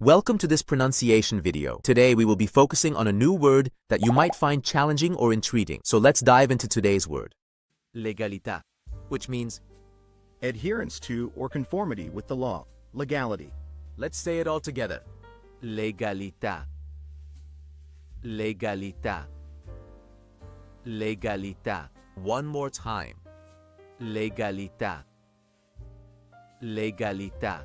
Welcome to this pronunciation video. Today we will be focusing on a new word that you might find challenging or intriguing. So let's dive into today's word. Legalità, which means, Adherence to or conformity with the law. Legality. let's say it all together. Legalità. Legalità. Legalità. One more time. Legalità. Legalità.